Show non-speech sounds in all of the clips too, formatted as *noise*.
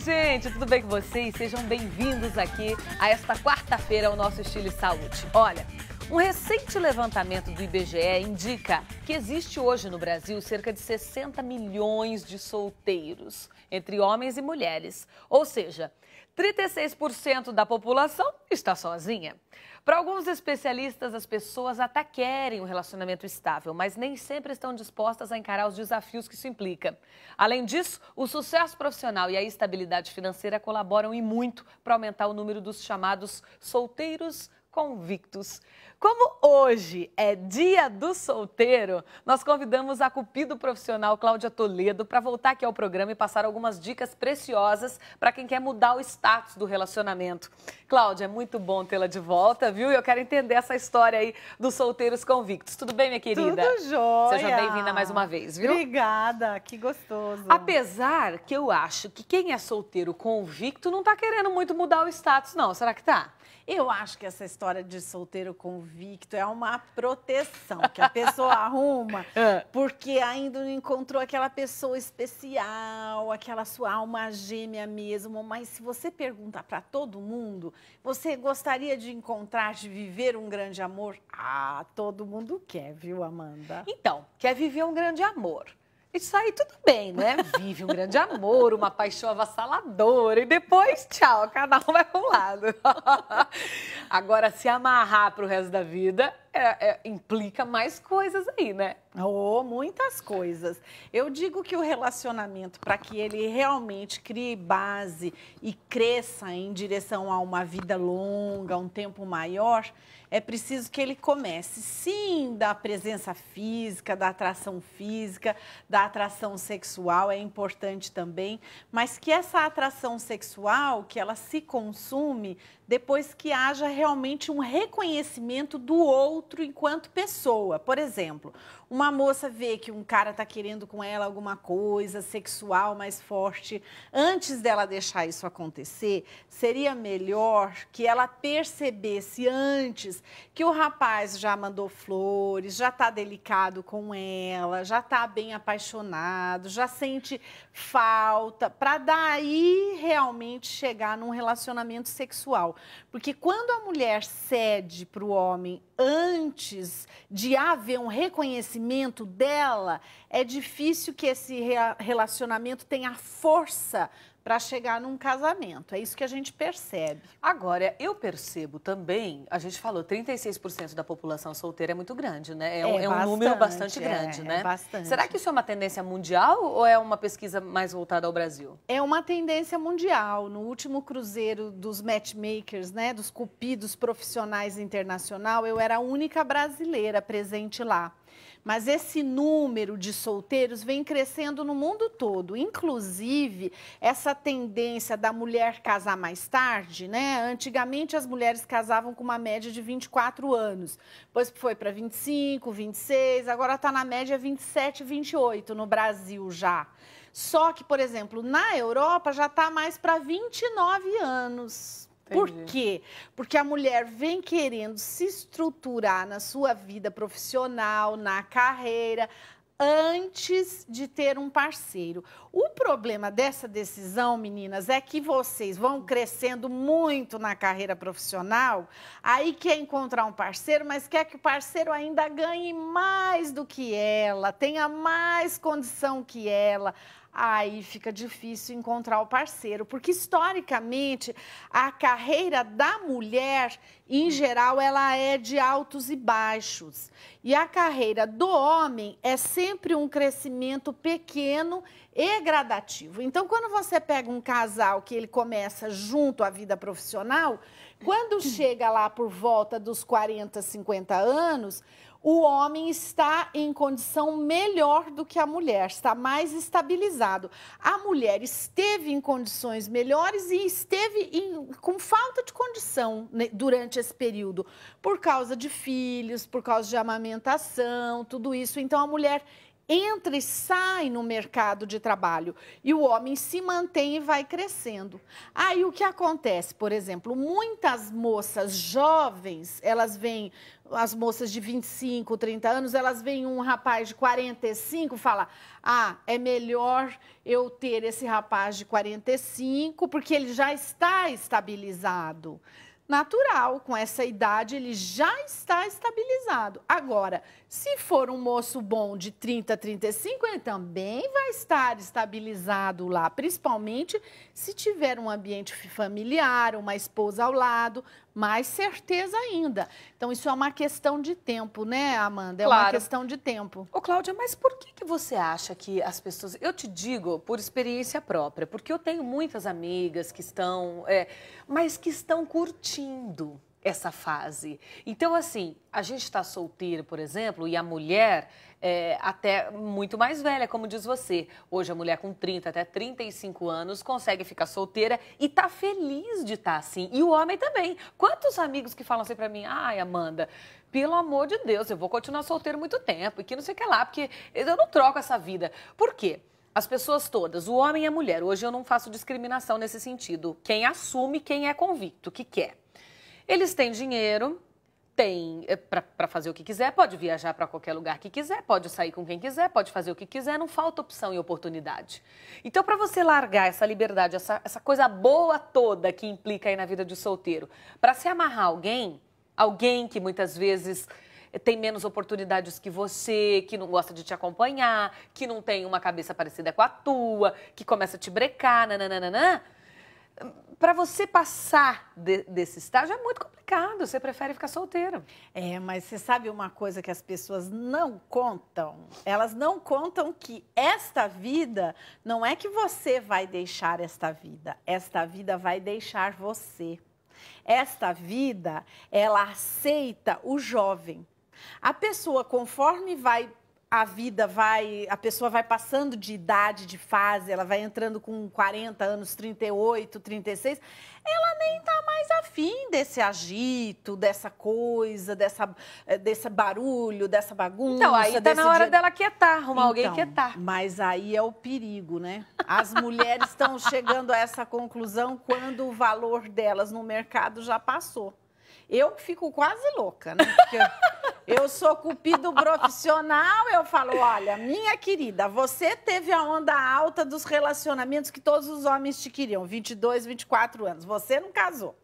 Oi, gente, tudo bem com vocês? Sejam bem-vindos aqui a esta quarta-feira ao nosso Estilo Saúde. Olha, um recente levantamento do IBGE indica que existe hoje no Brasil cerca de 60 milhões de solteiros, entre homens e mulheres. Ou seja, 36% da população está sozinha. Para alguns especialistas, as pessoas até querem um relacionamento estável, mas nem sempre estão dispostas a encarar os desafios que isso implica. Além disso, o sucesso profissional e a estabilidade financeira colaboram e muito para aumentar o número dos chamados solteiros convictos. Como hoje é dia do solteiro, nós convidamos a cupido profissional Cláudia Toledo para voltar aqui ao programa e passar algumas dicas preciosas para quem quer mudar o status do relacionamento. Cláudia, é muito bom tê-la de volta, viu? Eu quero entender essa história aí dos solteiros convictos. Tudo bem, minha querida? Tudo jóia. Seja bem-vinda mais uma vez, viu? Obrigada, que gostoso. Apesar que eu acho que quem é solteiro convicto não está querendo muito mudar o status, não. Será que tá? Eu acho que essa história de solteiro convicto é uma proteção que a pessoa *laughs* arruma É. porque ainda não encontrou aquela pessoa especial, aquela sua alma gêmea mesmo. Mas se você perguntar para todo mundo, você gostaria de encontrar, de viver um grande amor? Ah, todo mundo quer, viu, Amanda? Então, quer viver um grande amor. Isso aí tudo bem, né? Vive um grande amor, uma paixão avassaladora e depois, tchau, cada um vai para um lado. *laughs* Agora, se amarrar para o resto da vida é- é- implica mais coisas aí, né? Oh, muitas coisas. Eu digo que o relacionamento, para que ele realmente crie base e cresça em direção a uma vida longa, um tempo maior, é preciso que ele comece, sim, da presença física, da atração física, da atração sexual, é importante também, mas que essa atração sexual, que ela se consume depois que haja realmente um reconhecimento do outro enquanto pessoa. Por exemplo, uma moça vê que um cara está querendo com ela alguma coisa sexual mais forte, antes dela deixar isso acontecer, seria melhor que ela percebesse antes que o rapaz já mandou flores, já está delicado com ela, já está bem apaixonado, já sente falta, para daí realmente chegar num relacionamento sexual. Porque quando a mulher cede para o homem antes de haver um reconhecimento dela, é difícil que esse relacionamento tenha força para chegar num casamento. É isso que a gente percebe. Agora, eu percebo também, a gente falou, 36% da população solteira é muito grande, né? É, um- É é um número bastante, bastante é, grande, é né? bastante. Será que isso é uma tendência mundial ou é uma pesquisa mais voltada ao Brasil? É uma tendência mundial. No último cruzeiro dos matchmakers, né, dos cupidos profissionais internacional, eu era a única brasileira presente lá. Mas esse número de solteiros vem crescendo no mundo todo. Inclusive, essa tendência da mulher casar mais tarde, né? Antigamente as mulheres casavam com uma média de 24 anos. Depois foi para 25, 26, agora está na média 27, 28 no Brasil já. Só que, por exemplo, na Europa já está mais para 29 anos. Por quê? Porque a mulher vem querendo se estruturar na sua vida profissional, na carreira, antes de ter um parceiro. O problema dessa decisão, meninas, é que vocês vão crescendo muito na carreira profissional, aí quer encontrar um parceiro, mas quer que o parceiro ainda ganhe mais do que ela, tenha mais condição que ela. Aí fica difícil encontrar o parceiro, porque historicamente a carreira da mulher, em geral, ela é de altos e baixos. E a carreira do homem é sempre um crescimento pequeno e gradativo. Então, quando você pega um casal que ele começa junto à vida profissional, quando *clears throat* chega lá por volta dos 40, 50 anos, o homem está em condição melhor do que a mulher, está mais estabilizado. A mulher esteve em condições melhores e esteve em- com falta de condição né, durante esse período, por causa de filhos, por causa de amamentação, tudo isso. Então, a mulher entra e sai no mercado de trabalho e o homem se mantém e vai crescendo. Aí o que acontece, por exemplo, muitas moças jovens, elas vêm as moças de 25, 30 anos, elas veem um rapaz de 45 fala: "Ah, é melhor eu ter esse rapaz de 45 porque ele já está estabilizado" natural, com essa idade ele já está estabilizado. Agora, se for um moço bom de 30, 35, ele também vai estar estabilizado lá, principalmente se tiver um ambiente familiar, uma esposa ao lado, mais certeza ainda. Então, isso é uma questão de tempo, né, Amanda? É claro. uma questão de tempo. Ô, Cláudia, mas por que, que você acha que as pessoas. Eu te digo por experiência própria, porque eu tenho muitas amigas que estão. É, mas que estão curtindo essa fase. Então, assim, a gente está solteiro, por exemplo, e a mulher é, até muito mais velha, como diz você. Hoje a mulher com 30 até 35 anos consegue ficar solteira e tá feliz de estar tá assim. E o homem também. Quantos amigos que falam assim para mim, ai, Amanda, pelo amor de Deus, eu vou continuar solteiro muito tempo, e que não sei o que lá, porque eu não troco essa vida. Por quê? As pessoas todas, o homem e a mulher, hoje eu não faço discriminação nesse sentido. Quem assume, quem é convicto, que quer. Eles têm dinheiro, tem eh, para fazer o que quiser, pode viajar para qualquer lugar que quiser, pode sair com quem quiser, pode fazer o que quiser, não falta opção e oportunidade. Então, para você largar essa liberdade, essa, essa coisa boa toda que implica aí na vida de solteiro, para se amarrar alguém, alguém que muitas vezes tem menos oportunidades que você, que não gosta de te acompanhar, que não tem uma cabeça parecida com a tua, que começa a te brecar, nananana para você passar de, desse estágio é muito complicado. Você prefere ficar solteiro. É, mas você sabe uma coisa que as pessoas não contam? Elas não contam que esta vida não é que você vai deixar esta vida. Esta vida vai deixar você. Esta vida, ela aceita o jovem. A pessoa, conforme vai a vida vai, a pessoa vai passando de idade, de fase, ela vai entrando com 40 anos, 38, 36, ela nem está mais afim desse agito, dessa coisa, dessa, eh, desse barulho, dessa bagunça. Então, aí está na hora dia... dela quietar, arrumar então, alguém quietar. Mas aí é o perigo, né? As mulheres estão chegando a essa conclusão quando o valor delas no mercado já passou. Eu fico quase louca, né? Porque eu sou cupido profissional, eu falo, olha, minha querida, você teve a onda alta dos relacionamentos que todos os homens te queriam, 22, 24 anos. Você não casou.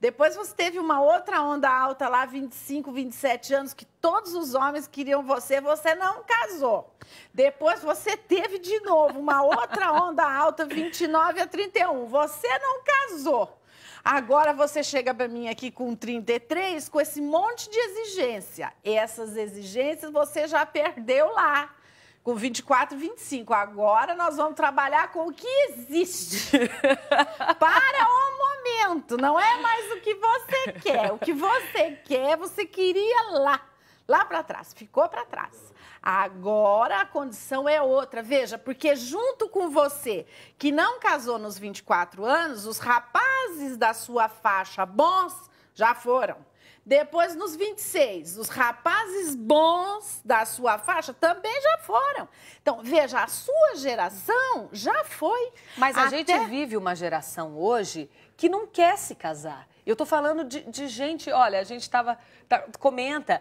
Depois você teve uma outra onda alta lá, 25, 27 anos, que todos os homens queriam você, você não casou. Depois você teve de novo uma outra onda alta, 29 a 31, você não casou. Agora você chega para mim aqui com 33, com esse monte de exigência. Essas exigências você já perdeu lá com 24, 25. Agora nós vamos trabalhar com o que existe. *laughs* Para o momento, não é mais o que você quer. O que você quer, você queria lá, lá para trás, ficou para trás. Agora a condição é outra. Veja, porque junto com você que não casou nos 24 anos, os rapazes da sua faixa bons já foram. Depois, nos 26, os rapazes bons da sua faixa também já foram. Então, veja, a sua geração já foi. Mas a Até... gente vive uma geração hoje que não quer se casar. Eu estou falando de, de, gente, olha, a gente estava. Tá, comenta,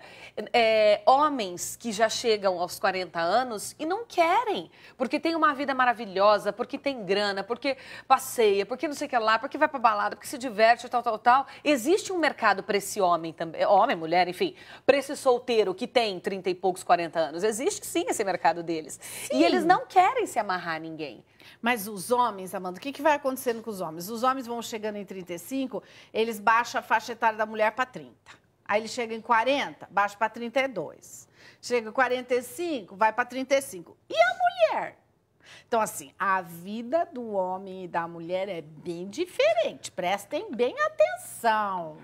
é, homens que já chegam aos 40 anos e não querem, porque tem uma vida maravilhosa, porque tem grana, porque passeia, porque não sei o que lá, porque vai para balada, porque se diverte, tal, tal, tal. Existe um mercado para esse homem também, homem, mulher, enfim, para esse solteiro que tem 30 e poucos, 40 anos. Existe sim esse mercado deles. Sim. E eles não querem se amarrar a ninguém. Mas os homens, Amanda, o que, que vai acontecendo com os homens? Os homens vão chegando em 35, eles baixam a faixa etária da mulher para 30. Aí ele chega em 40, baixa para 32. Chega em 45, vai para 35. E a mulher? Então, assim, a vida do homem e da mulher é bem diferente. Prestem bem atenção.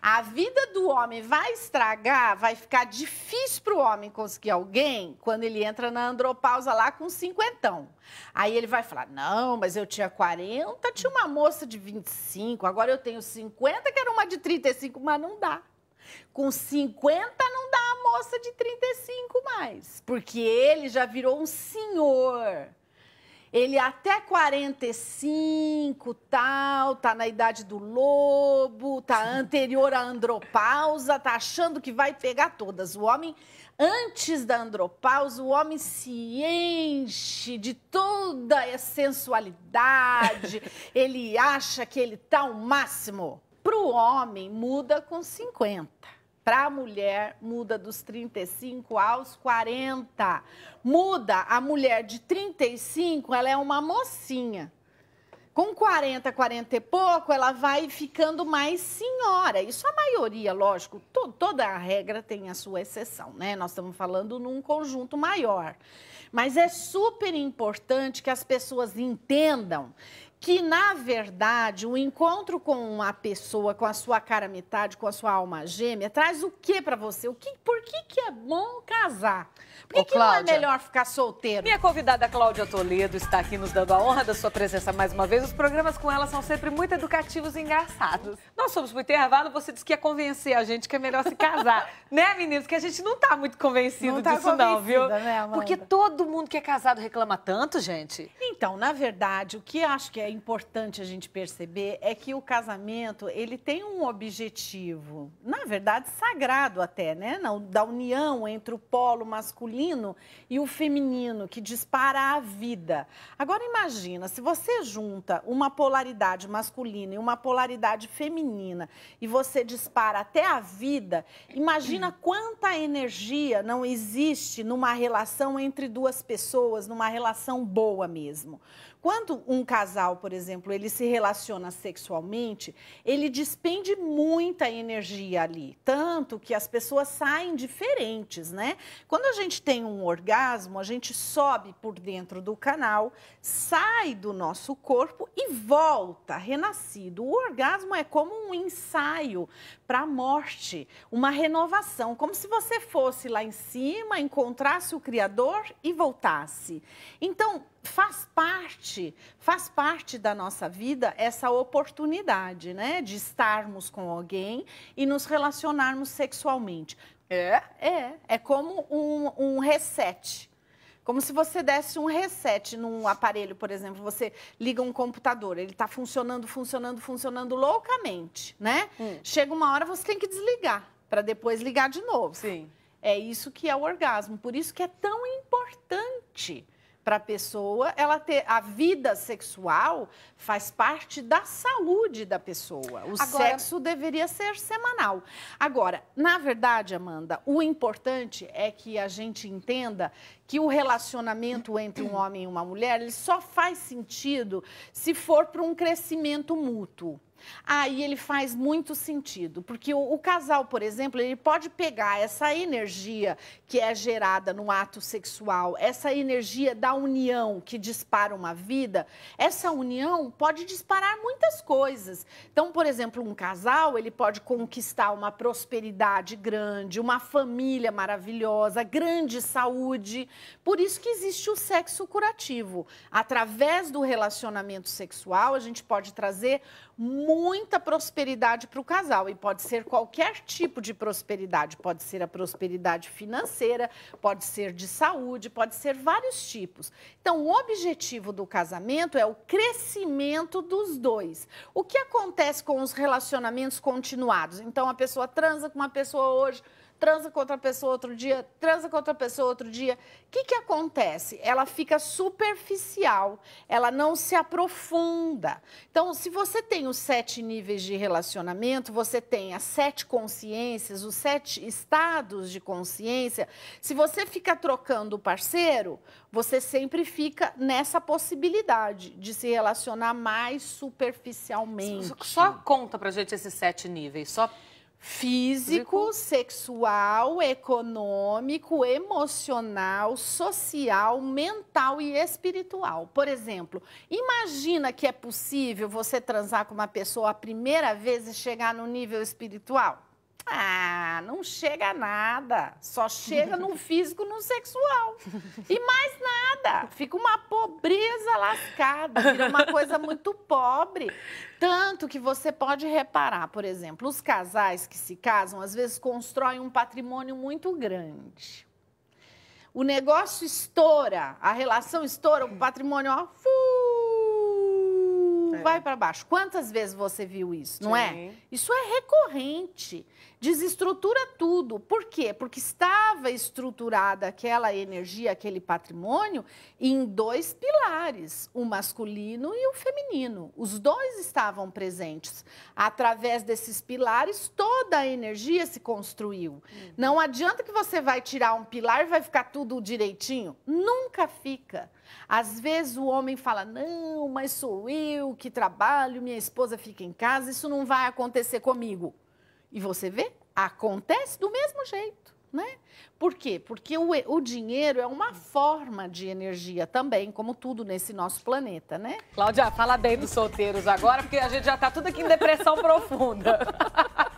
A vida do homem vai estragar, vai ficar difícil para o homem conseguir alguém quando ele entra na andropausa lá com cinquentão. Aí ele vai falar: não, mas eu tinha 40, tinha uma moça de 25, agora eu tenho 50, que era uma de 35, mas não dá. Com 50 não dá a moça de 35 mais. porque ele já virou um senhor. Ele até 45, tal, tá na idade do lobo, tá anterior à andropausa, tá achando que vai pegar todas. O homem, antes da andropausa, o homem se enche de toda a sensualidade, *laughs* ele acha que ele tá o máximo. Para o homem, muda com 50. Para a mulher, muda dos 35 aos 40. Muda a mulher de 35, ela é uma mocinha. Com 40, 40 e pouco, ela vai ficando mais senhora. Isso a maioria, lógico, to toda a regra tem a sua exceção, né? Nós estamos falando num conjunto maior. Mas é super importante que as pessoas entendam que, na verdade, o encontro com uma pessoa, com a sua cara metade, com a sua alma gêmea, traz o que para você? O que, por que, que é bom casar? Por que, Ô, que não é melhor ficar solteiro? Minha convidada Cláudia Toledo está aqui nos dando a honra da sua presença mais uma vez. Os programas com ela são sempre muito educativos e engraçados. Nós somos muito intervalo, você disse que ia convencer a gente que é melhor se casar. *laughs* né, meninos? Que a gente não está muito convencido não tá disso não, viu? Né, Porque todo mundo que é casado reclama tanto, gente. Então, na verdade, o que acho que é importante a gente perceber é que o casamento, ele tem um objetivo, na verdade, sagrado até, né? Da união entre o polo masculino e o feminino, que dispara a vida. Agora, imagina, se você junta uma polaridade masculina e uma polaridade feminina e você dispara até a vida, imagina *clears throat* quanta energia não existe numa relação entre duas pessoas, numa relação boa mesmo. Quando um casal, por exemplo, ele se relaciona sexualmente, ele despende muita energia ali, tanto que as pessoas saem diferentes, né? Quando a gente tem um orgasmo, a gente sobe por dentro do canal, sai do nosso corpo e volta renascido. O orgasmo é como um ensaio para a morte, uma renovação, como se você fosse lá em cima, encontrasse o Criador e voltasse. Então, faz parte, faz parte da nossa vida essa oportunidade, né, de estarmos com alguém e nos relacionarmos sexualmente. É, é, é como um, um reset. Como se você desse um reset num aparelho, por exemplo, você liga um computador, ele está funcionando, funcionando, funcionando loucamente, né? Hum. Chega uma hora você tem que desligar para depois ligar de novo. Sim. É isso que é o orgasmo. Por isso que é tão importante para a pessoa, ela ter a vida sexual faz parte da saúde da pessoa. O Agora... sexo deveria ser semanal. Agora, na verdade, Amanda, o importante é que a gente entenda que o relacionamento entre um homem e uma mulher, ele só faz sentido se for para um crescimento mútuo. Aí ele faz muito sentido, porque o, o, casal, por exemplo, ele pode pegar essa energia que é gerada no ato sexual, essa energia da união que dispara uma vida, essa união pode disparar muitas coisas. Então, por exemplo, um casal, ele pode conquistar uma prosperidade grande, uma família maravilhosa, grande saúde. Por isso que existe o sexo curativo. Através do relacionamento sexual, a gente pode trazer muita prosperidade para o casal. E pode ser qualquer tipo de prosperidade. Pode ser a prosperidade financeira, pode ser de saúde, pode ser vários tipos. Então, o objetivo do casamento é o crescimento dos dois. O que acontece com os relacionamentos continuados? Então, a pessoa transa com uma pessoa hoje transa com outra pessoa outro dia, transa com outra pessoa outro dia. O que, que acontece? Ela fica superficial, ela não se aprofunda. Então, se você tem os sete níveis de relacionamento, você tem as sete consciências, os sete estados de consciência. Se você fica trocando o parceiro, você sempre fica nessa possibilidade de se relacionar mais superficialmente. Só conta pra gente esses sete níveis, só Físico, sexual, econômico, emocional, social, mental e espiritual. Por exemplo, imagina que é possível você transar com uma pessoa a primeira vez e chegar no nível espiritual? Ah, não chega a nada. Só chega no *laughs* físico, no sexual. E mais nada. Fica uma pobreza lascada, vira uma coisa muito pobre. Tanto que você pode reparar, por exemplo, os casais que se casam às vezes constroem um patrimônio muito grande. o negócio estoura, a relação estoura, o patrimônio, ó, é. vai para baixo. Quantas vezes você viu isso, não é? Sim. é? Isso é recorrente. Desestrutura tudo. Por quê? Porque estava estruturada aquela energia, aquele patrimônio, em dois pilares, o masculino e o feminino. Os dois estavam presentes. Através desses pilares, toda a energia se construiu. Uhum. Não adianta que você vai tirar um pilar e vai ficar tudo direitinho. Nunca fica. Às vezes o homem fala: não, mas sou eu que trabalho, minha esposa fica em casa, isso não vai acontecer comigo. E você vê, acontece do mesmo jeito. Né? Por quê? Porque o, o, dinheiro é uma forma de energia também, como tudo nesse nosso planeta, né? Cláudia, fala bem dos solteiros agora, porque a gente já está tudo aqui em depressão profunda. *laughs*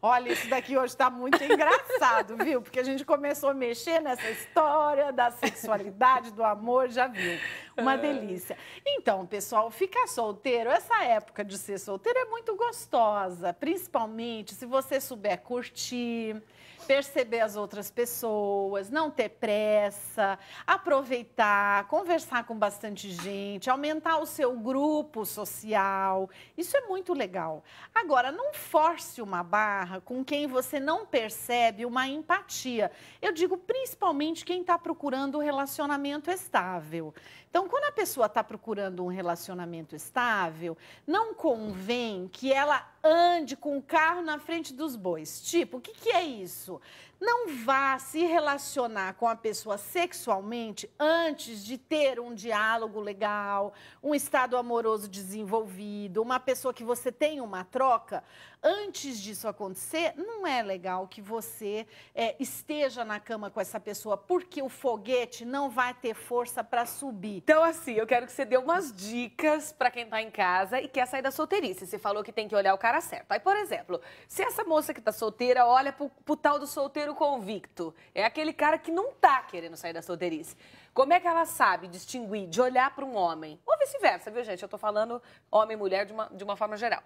Olha, isso daqui hoje está muito engraçado, viu? Porque a gente começou a mexer nessa história da sexualidade, do amor, já viu? Uma é. delícia. Então, pessoal, ficar solteiro, essa época de ser solteiro é muito gostosa, principalmente se você souber curtir perceber as outras pessoas, não ter pressa, aproveitar, conversar com bastante gente, aumentar o seu grupo social. Isso é muito legal. Agora, não force uma barra com quem você não percebe uma empatia. Eu digo principalmente quem está procurando um relacionamento estável. Então, quando a pessoa está procurando um relacionamento estável, não convém que ela ande com o carro na frente dos bois. Tipo, o que, que é isso? Não vá se relacionar com a pessoa sexualmente antes de ter um diálogo legal, um estado amoroso desenvolvido, uma pessoa que você tem uma troca. Antes disso acontecer, não é legal que você é, esteja na cama com essa pessoa, porque o foguete não vai ter força para subir. Então, assim, eu quero que você dê umas dicas para quem está em casa e quer sair da solteirice. Você falou que tem que olhar o cara certo. Aí, por exemplo, se essa moça que está solteira olha pro, pro tal do solteiro convicto, é aquele cara que não tá querendo sair da solteirice. Como é que ela sabe distinguir de olhar para um homem? Ou vice-versa, viu, gente? Eu estou falando homem e mulher de uma, de uma forma geral.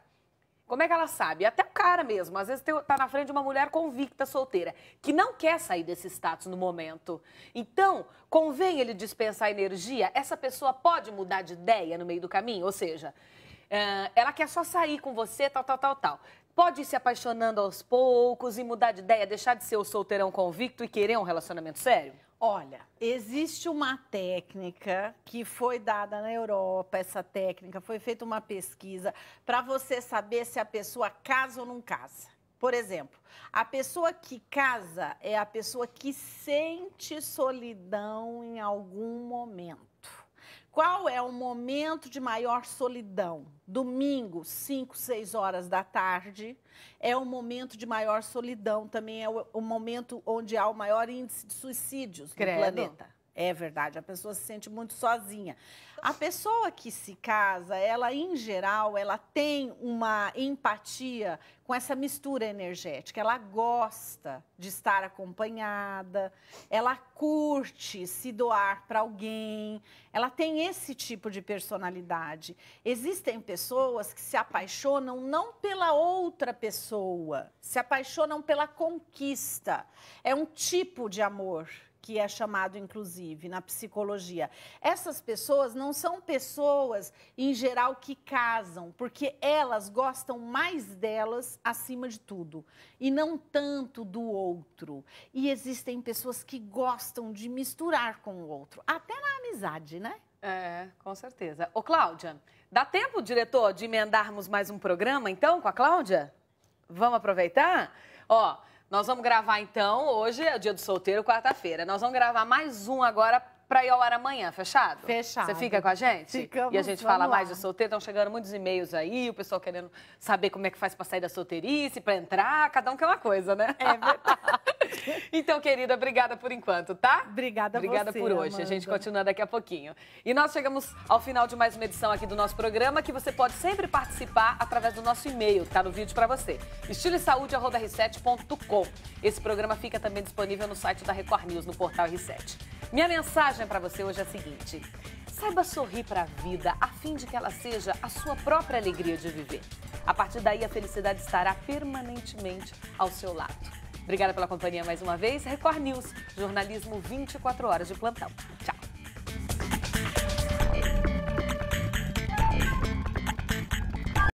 Como é que ela sabe? Até o cara mesmo. Às vezes tá na frente de uma mulher convicta, solteira, que não quer sair desse status no momento. Então, convém ele dispensar energia? Essa pessoa pode mudar de ideia no meio do caminho? Ou seja, eh, ela quer só sair com você, tal, tal, tal, tal. Pode ir se apaixonando aos poucos e mudar de ideia, deixar de ser o solteirão convicto e querer um relacionamento sério? Olha, existe uma técnica que foi dada na Europa, essa técnica, foi feita uma pesquisa para você saber se a pessoa casa ou não casa. Por exemplo, a pessoa que casa é a pessoa que sente solidão em algum momento. Qual é o momento de maior solidão? Domingo, 5, 6 horas da tarde, é o momento de maior solidão. Também é o, o momento onde há o maior índice de suicídios Credo. no planeta. É verdade, a pessoa se sente muito sozinha. A pessoa que se casa, ela em geral, ela tem uma empatia com essa mistura energética. Ela gosta de estar acompanhada, ela curte se doar para alguém, ela tem esse tipo de personalidade. Existem pessoas que se apaixonam não pela outra pessoa, se apaixonam pela conquista. É um tipo de amor que é chamado inclusive na psicologia. Essas pessoas não são pessoas em geral que casam, porque elas gostam mais delas acima de tudo e não tanto do outro. E existem pessoas que gostam de misturar com o outro, até na amizade, né? É, com certeza. Ô, Cláudia, dá tempo, diretor, de emendarmos mais um programa, então, com a Cláudia? Vamos aproveitar? Ó, nós vamos gravar então, hoje é o dia do solteiro, quarta-feira. Nós vamos gravar mais um agora para ir ao ar amanhã, fechado? Fechado. Você fica com a gente? Ficamos, E a gente fala lá. mais de solteiro, estão chegando muitos e-mails aí, o pessoal querendo saber como é que faz para sair da solteirice, para entrar, cada um quer uma coisa, né? É verdade. *laughs* *laughs* então, querida, obrigada por enquanto, tá? Obrigada, Obrigada você, por hoje. Amanda. A gente continua daqui a pouquinho. E nós chegamos ao final de mais uma edição aqui do nosso programa, que você pode sempre participar através do nosso e-mail, que tá no vídeo para você. estiloesaude.r7.com. Esse programa fica também disponível no site da Record News, no portal R7. Minha mensagem para você hoje é a seguinte: saiba sorrir para a vida a fim de que ela seja a sua própria alegria de viver. A partir daí, a felicidade estará permanentemente ao seu lado. Obrigada pela companhia mais uma vez. Record News, jornalismo 24 horas de plantão. Tchau.